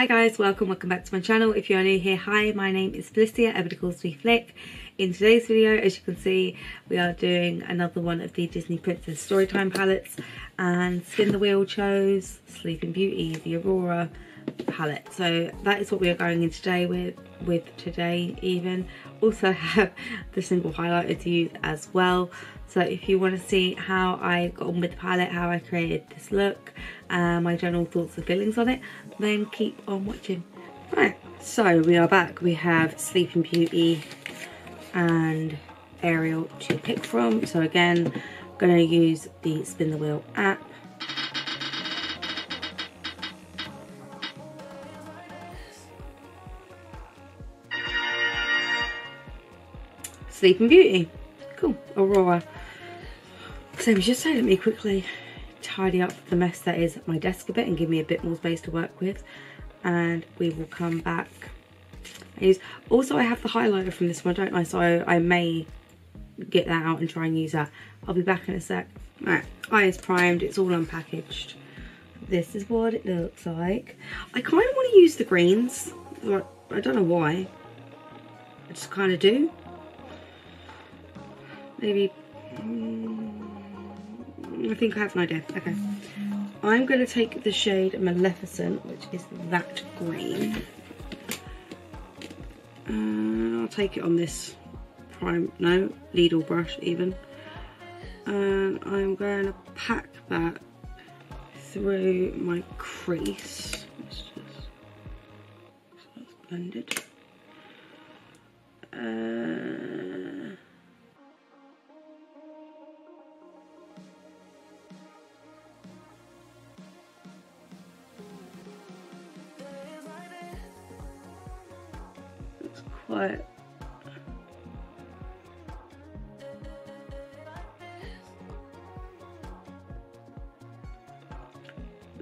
Hi guys, welcome, welcome back to my channel. If you're new here, hi, my name is Felicia, everybody calls me Flick. In today's video, as you can see, we are doing another one of the Disney Princess Storytime palettes and Spin the Wheel chose Sleeping Beauty, the Aurora palette. So that is what we are going in today with, with today even. Also have the single highlighter to use as well. So if you want to see how I got on with the palette, how I created this look, uh, my general thoughts and feelings on it, then keep on watching. Right, so we are back. We have Sleeping Beauty and Ariel to pick from. So again, I'm going to use the Spin the Wheel app. Sleeping Beauty. Cool. Aurora. So just so let me quickly tidy up the mess that is my desk a bit and give me a bit more space to work with. And we will come back. Use also I have the highlighter from this one don't I? So I may get that out and try and use that. I'll be back in a sec. Right eye is primed it's all unpackaged. This is what it looks like. I kind of want to use the greens but I don't know why. I just kind of do. Maybe um, I think I have an idea. Okay. I'm going to take the shade Maleficent, which is that green. Uh, I'll take it on this prime, no, Lidl brush even. And I'm going to pack that through my crease. Let's just, so that's blended. Uh, Quite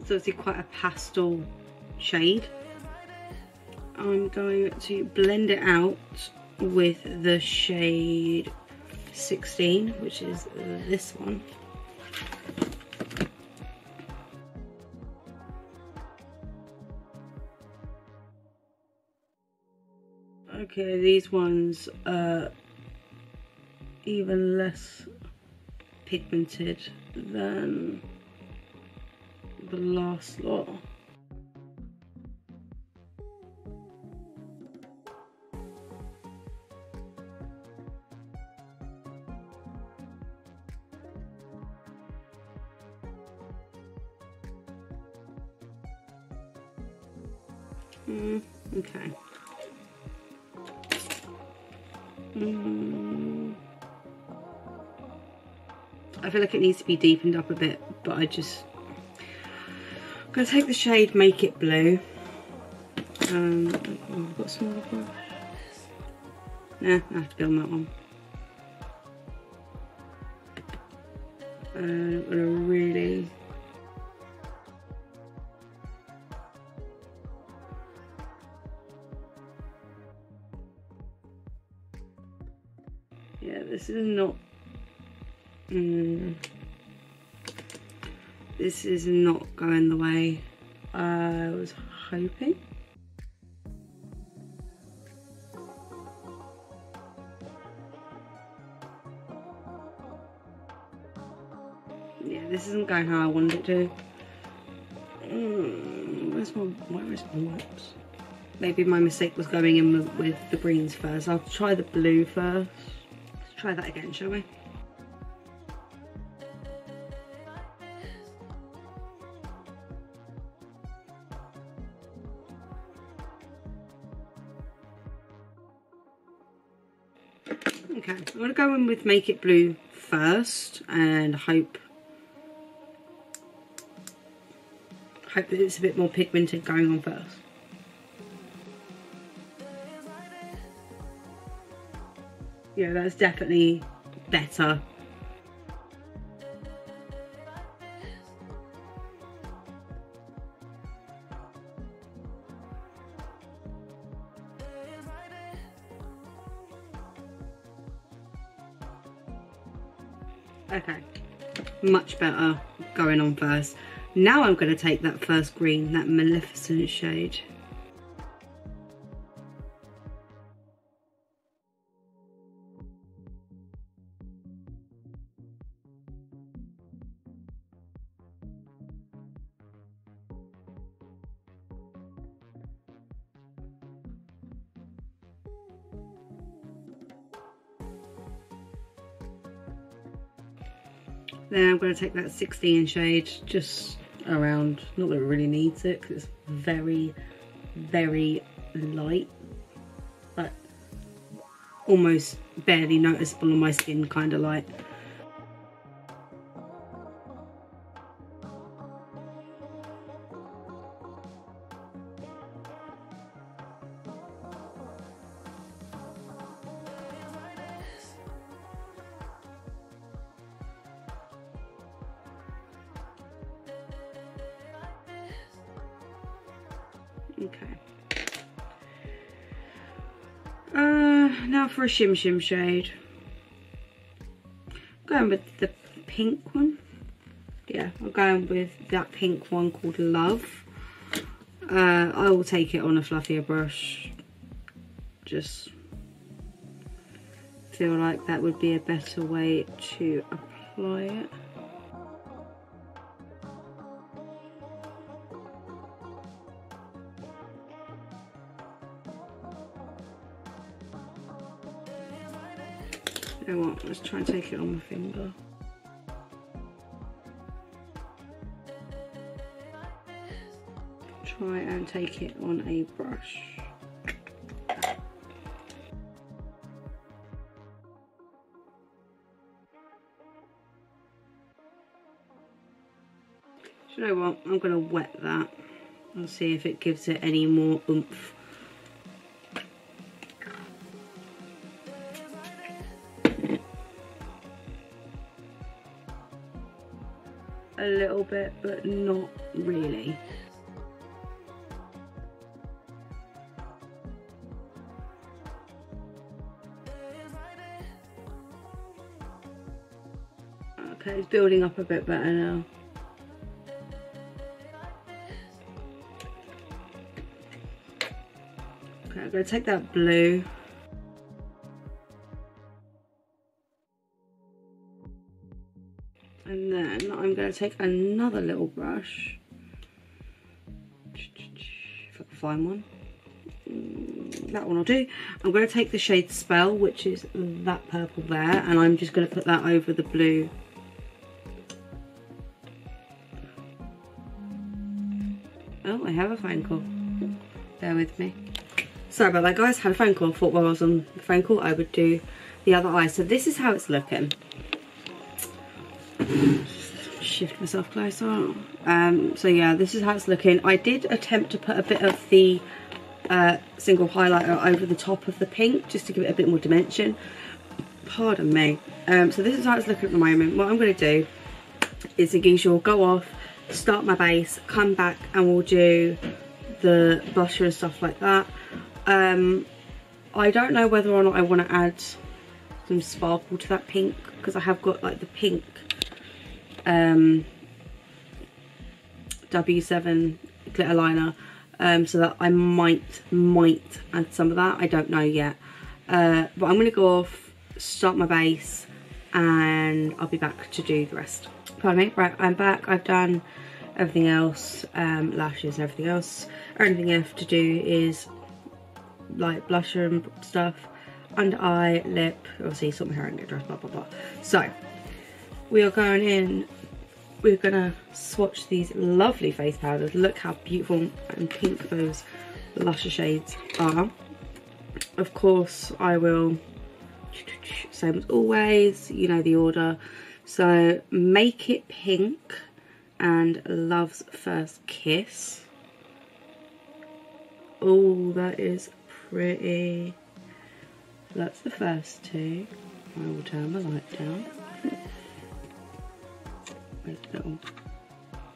It's quite a pastel shade. I'm going to blend it out with the shade 16, which is this one. Okay, these ones are even less pigmented than the last lot. It needs to be deepened up a bit, but I just... I'm going to take the shade Make It Blue. Um, oh, I've got smaller brush. Nah, I have to on that one. And I'm going to really... Yeah, this is not... Mm, this is not going the way I was hoping. Yeah, this isn't going how I wanted it to. Mm, where's my, where is my wipes? Maybe my mistake was going in with, with the greens first. I'll try the blue first. Let's try that again, shall we? Go in with Make It Blue first and hope hope that it's a bit more pigmented going on first. Yeah, that's definitely better. Much better going on first. Now I'm going to take that first green, that Maleficent shade, Then I'm going to take that 16 shade just around, not that it really needs it because it's very, very light, but almost barely noticeable on my skin kind of light. Okay. Uh, now for a Shim Shim shade. Going with the pink one. Yeah, I'm going with that pink one called Love. Uh, I will take it on a fluffier brush. Just feel like that would be a better way to apply it. Know what, let's try and take it on my finger. Try and take it on a brush. You know what, I'm going to wet that and see if it gives it any more oomph. A little bit, but not really. Okay, it's building up a bit better now. Okay, I'm going to take that blue going to take another little brush. If I can find one. Mm, that one I'll do. I'm going to take the shade Spell, which is that purple there, and I'm just going to put that over the blue. Oh, I have a phone call. Bear with me. Sorry about that, guys. Had a phone call. Thought while I was on the phone call, I would do the other eye. So this is how it's looking shift myself closer. Um, so yeah, this is how it's looking. I did attempt to put a bit of the uh, single highlighter over the top of the pink just to give it a bit more dimension. Pardon me. Um, so this is how it's looking at the moment. What I'm going to do is as usual go off, start my base, come back and we'll do the blusher and stuff like that. Um, I don't know whether or not I want to add some sparkle to that pink because I have got like the pink um, W7 glitter liner um, so that I might, might add some of that. I don't know yet. Uh, but I'm going to go off, start my base and I'll be back to do the rest. Pardon me. Right, I'm back. I've done everything else, um, lashes and everything else. Only thing I to do is like blusher and stuff, under eye, lip, obviously sort my hair and get dressed, blah blah blah. So we are going in we're gonna swatch these lovely face powders. Look how beautiful and pink those lusher shades are. Of course i will same as always you know the order. So make it pink and love's first kiss. Oh that is pretty. That's the first two. I will turn the light down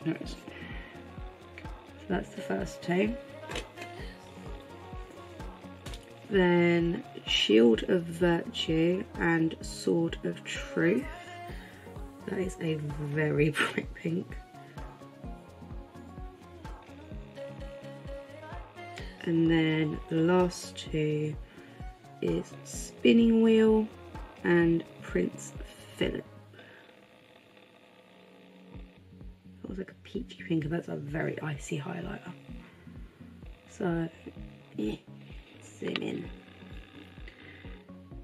there. So that's the first two. Then Shield of Virtue and Sword of Truth. That is a very bright pink. And then the last two is Spinning Wheel and Prince Philip. Peachy pink and that's a very icy highlighter. So, yeah, zoom in.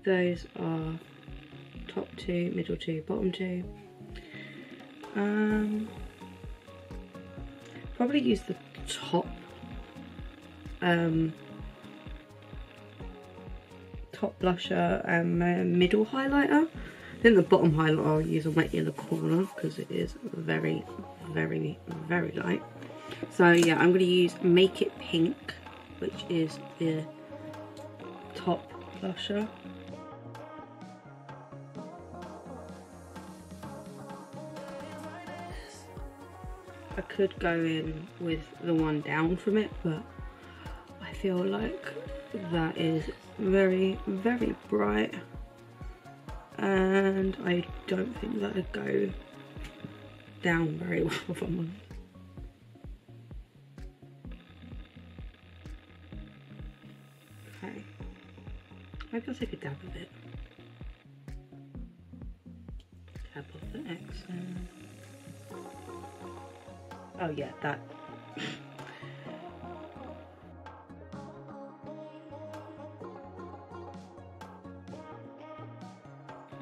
Those are top two, middle two, bottom two. Um, probably use the top um, top blusher and uh, middle highlighter. Then the bottom highlighter I'll use on my inner corner because it is very, very, very light. So yeah, I'm going to use Make It Pink, which is the top blusher. I could go in with the one down from it, but I feel like that is very, very bright. And I don't think that would go down very well I'm honest. Okay. Maybe I'll take a dab of it. Dab of the accent. Oh yeah, that.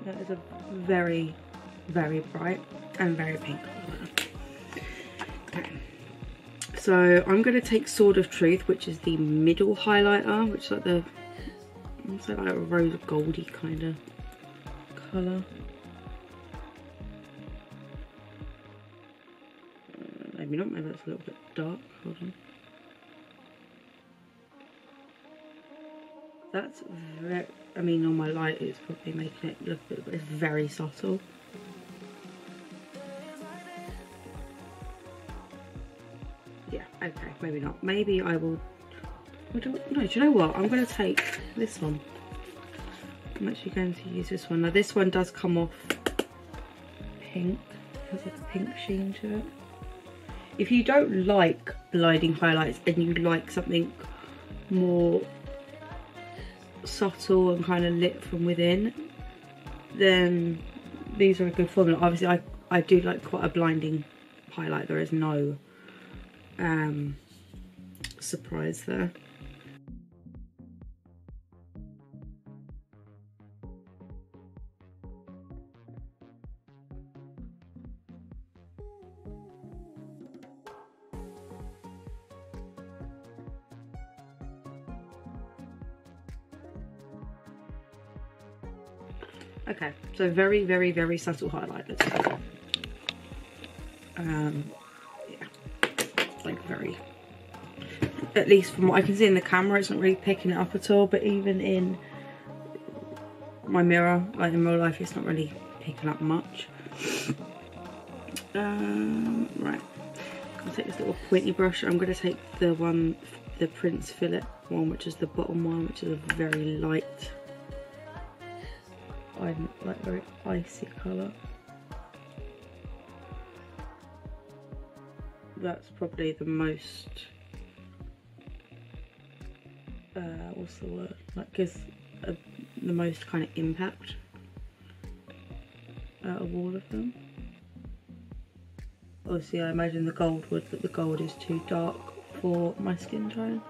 that is a very, very bright and very pink Okay. So I'm going to take Sword of Truth, which is the middle highlighter, which is like the, it's like a rose goldy kind of colour. Uh, maybe not, maybe that's a little bit dark, hold on. That's very, I mean on my light it's probably making it look a bit, but it's very subtle. Okay, maybe not. Maybe I will, no, do you know what? I'm going to take this one. I'm actually going to use this one. Now this one does come off pink, it has like a pink sheen to it if you don't like blinding highlights and you like something more subtle and kind of lit from within then these are a good formula obviously I, I do like quite a blinding highlight there is no um, surprise there Okay, so very, very, very subtle highlight. Let's. Um, at least from what I can see in the camera, it's not really picking it up at all, but even in my mirror, like in real life, it's not really picking up much. Um, right, gonna take this little pointy brush. I'm gonna take the one, the Prince Philip one, which is the bottom one, which is a very light I'm like very icy colour. That's probably the most, uh, what's the word, like gives a, the most kind of impact out of all of them. Obviously I imagine the gold would, but the gold is too dark for my skin tone.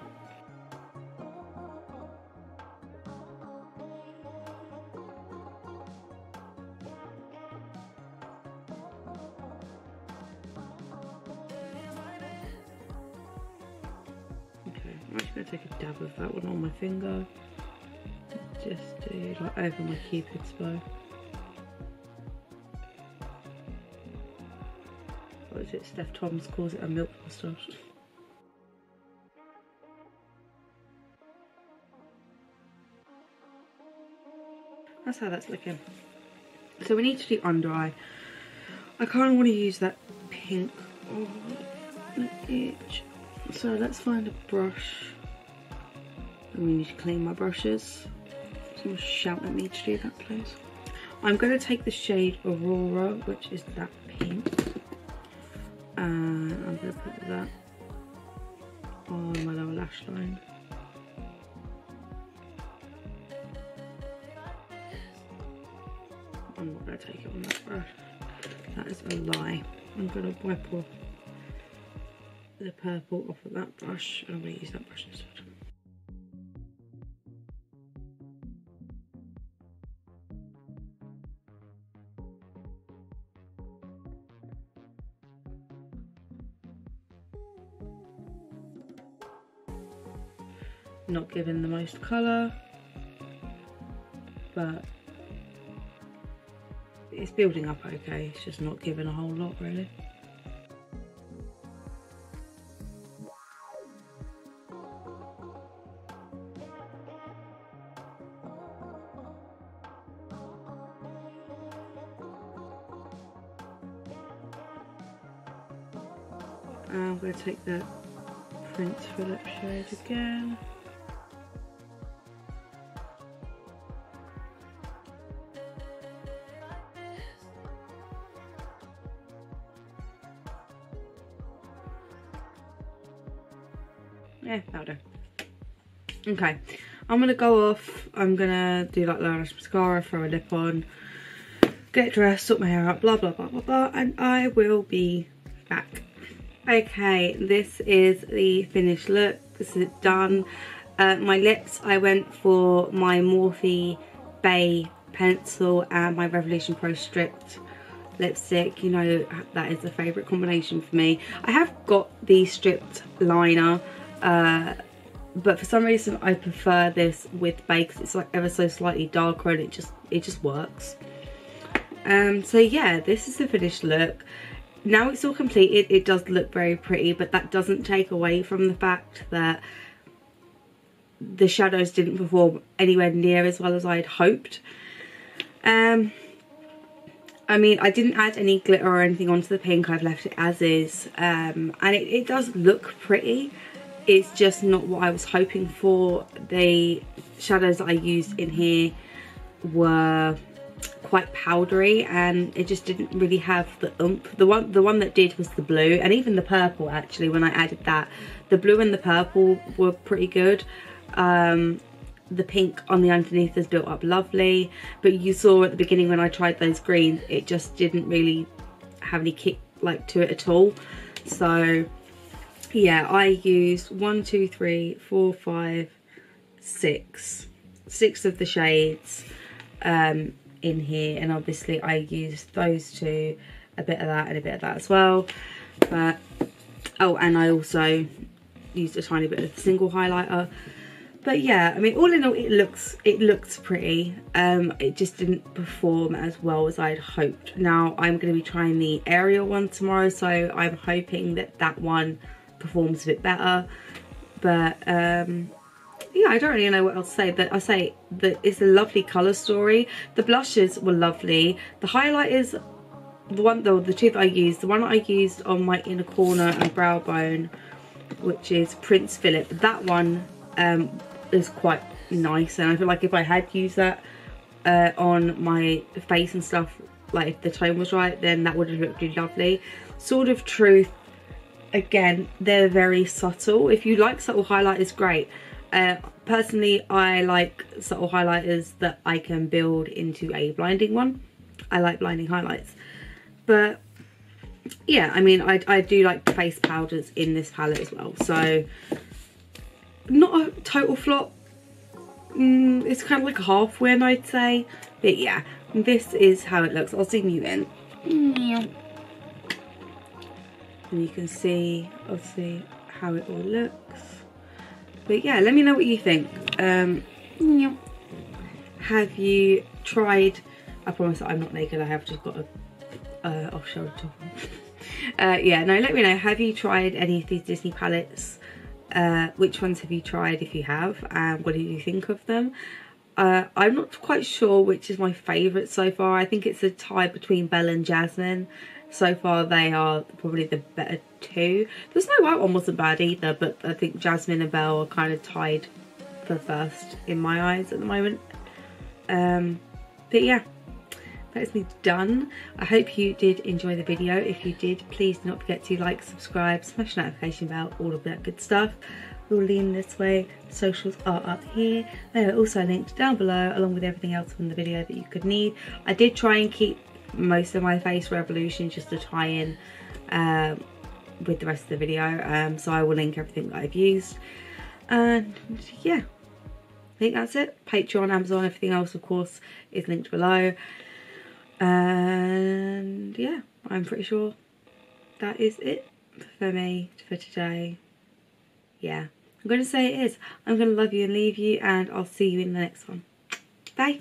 Take a dab of that one on my finger. Just to like over my cupid's bow. What is it? Steph Thomas calls it a milk moustache. That's how that's looking. So we need to do under eye. I kind of want to use that pink oh, the edge. So let's find a brush. I need to clean my brushes. Someone shout at me to do that, please. I'm going to take the shade Aurora, which is that pink. And I'm going to put that on my lower lash line. I'm not going to take it on that brush. That is a lie. I'm going to wipe off the purple off of that brush and I'm going to use that brush instead. Not giving the most colour, but it's building up okay, it's just not giving a whole lot really. Take the Prince Philip shade again. Yeah, that'll do. Okay, I'm gonna go off. I'm gonna do like lash mascara, throw a lip on, get dressed, sort my hair up, blah blah blah blah blah, and I will be back. Okay, this is the finished look. This is done. Uh, my lips, I went for my Morphe Bae pencil and my Revolution Pro Stripped lipstick. You know, that is a favourite combination for me. I have got the stripped liner uh, but for some reason I prefer this with bakes. It's like ever so slightly darker and it just it just works. Um, so yeah, this is the finished look. Now it's all completed, it does look very pretty, but that doesn't take away from the fact that the shadows didn't perform anywhere near as well as I had hoped. Um, I mean, I didn't add any glitter or anything onto the pink, I've left it as is. Um, and it, it does look pretty it's just not what I was hoping for. The shadows that I used in here were quite powdery and it just didn't really have the oomph. The one the one that did was the blue and even the purple actually when I added that. The blue and the purple were pretty good. Um, the pink on the underneath has built up lovely but you saw at the beginning when I tried those greens it just didn't really have any kick like to it at all. So yeah, I used one, two, three, four, five, six, six of the shades um, in here. And obviously I used those two, a bit of that and a bit of that as well. But, oh, and I also used a tiny bit of single highlighter. But yeah, I mean, all in all, it looks it looks pretty. Um, it just didn't perform as well as I'd hoped. Now, I'm going to be trying the Ariel one tomorrow, so I'm hoping that that one performs a bit better. But um, yeah, I don't really know what else to say. But I say that it's a lovely colour story. The blushes were lovely. The highlighters, the one though, the two that I used, the one I used on my inner corner and brow bone, which is Prince Philip. That one um, is quite nice, and I feel like if I had used that uh, on my face and stuff, like if the tone was right, then that would have looked really lovely. Sword of Truth again, they're very subtle. If you like subtle highlighters, great. Uh, personally, I like subtle highlighters that I can build into a blinding one. I like blinding highlights. But yeah, I mean, I, I do like face powders in this palette as well. So not a total flop. Mm, it's kind of like a half win, I'd say. But yeah, this is how it looks. I'll zoom you in and you can see obviously how it all looks but yeah let me know what you think. Um, have you tried I promise that I'm not naked I have just got a uh, off shoulder top uh, yeah no let me know. Have you tried any of these Disney palettes? Uh, which ones have you tried if you have and what did you think of them? Uh, I'm not quite sure which is my favourite so far. I think it's a tie between Belle and Jasmine so far they are probably the better two. The Snow White one wasn't bad either, but I think Jasmine and Belle are kind of tied for first in my eyes at the moment. Um, but yeah, that's me done. I hope you did enjoy the video. If you did, please do not forget to like, subscribe, smash notification bell, all of that good stuff. We'll lean this way. Socials are up here. They are also linked down below along with everything else from the video that you could need. I did try and keep most of my face revolution just to tie in um, with the rest of the video um, so I will link everything that I've used and yeah I think that's it Patreon Amazon everything else of course is linked below and yeah I'm pretty sure that is it for me for today yeah I'm going to say it is. I'm going to love you and leave you and I'll see you in the next one. Bye.